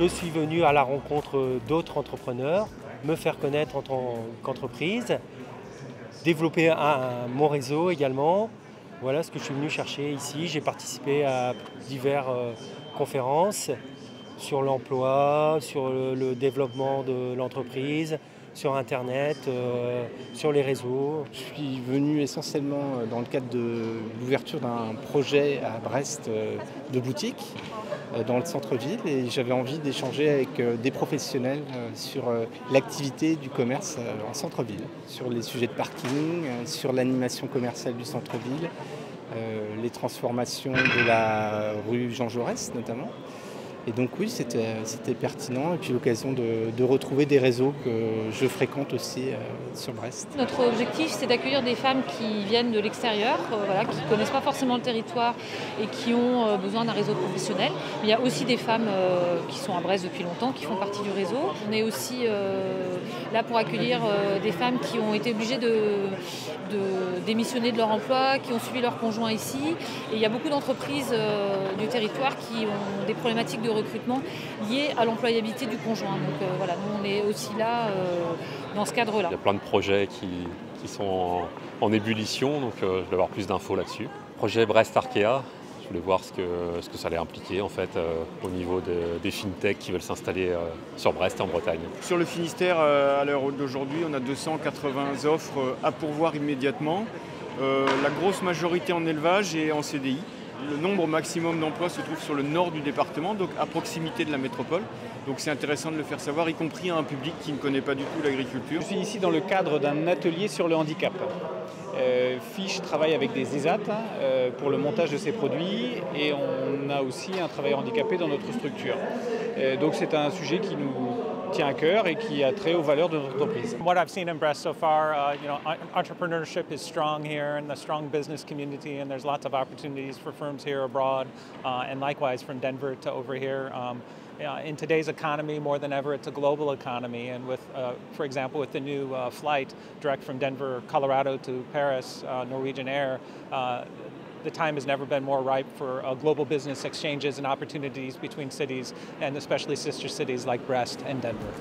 je suis venu à la rencontre d'autres entrepreneurs, me faire connaître en tant qu'entreprise, développer mon réseau également. Voilà ce que je suis venu chercher ici. J'ai participé à diverses euh, conférences sur l'emploi, sur le, développement de l'entreprise, sur Internet, euh, sur les réseaux. Je suis venu essentiellement euh, dans le cadre de l'ouverture d'un projet à Brest de boutique dans le centre-ville et j'avais envie d'échanger avec des professionnels sur l'activité du commerce en centre-ville, sur les sujets de parking, sur l'animation commerciale du centre-ville, les transformations de la rue Jean Jaurès notamment. Et donc oui, c'était pertinent et puis l'occasion de, retrouver des réseaux que je fréquente aussi euh, sur Brest. Notre objectif, c'est d'accueillir des femmes qui viennent de l'extérieur, euh, qui ne connaissent pas forcément le territoire et qui ont euh, besoin d'un réseau professionnel. Il y a aussi des femmes qui sont à Brest depuis longtemps, qui font partie du réseau. On est aussi là pour accueillir des femmes qui ont été obligées de, de, démissionner de leur emploi, qui ont suivi leur conjoint ici. Et il y a beaucoup d'entreprises du territoire qui ont des problématiques de recrutement lié à l'employabilité du conjoint. Donc euh, voilà, nous on est aussi là euh, dans ce cadre-là. Il y a plein de projets qui, sont en, ébullition, donc euh, je vais avoir plus d'infos là-dessus. Projet Brest Arkea, je voulais voir ce que, ce que ça allait impliquer en fait au niveau des fintech qui veulent s'installer sur Brest et en Bretagne. Sur le Finistère, à l'heure d'aujourd'hui, on a 280 offres à pourvoir immédiatement. la grosse majorité en élevage et en CDI. Le nombre maximum d'emplois se trouve sur le nord du département, donc à proximité de la métropole. Donc c'est intéressant de le faire savoir, y compris à un public qui ne connaît pas du tout l'agriculture. Je suis ici dans le cadre d'un atelier sur le handicap. Euh, Fiche travaille avec des ESAT euh, pour le montage de ses produits et on a aussi un travailleur handicapé dans notre structure. Euh, donc c'est un sujet qui nous tient à cœur et qui a trait aux valeurs de notre entreprise. What I've seen in Brest so far, uh, you know, entrepreneurship is strong here and the strong business community, and there's lots of opportunities for firms here abroad, uh, and likewise from Denver to over here. Um, in today's economy, more than ever, it's a global economy. And with, uh, for example, with the new uh, flight direct from Denver, Colorado to Paris, uh, Norwegian Air, uh, the time has never been more ripe for uh, global business exchanges and opportunities between cities, and especially sister cities like Brest and Denver.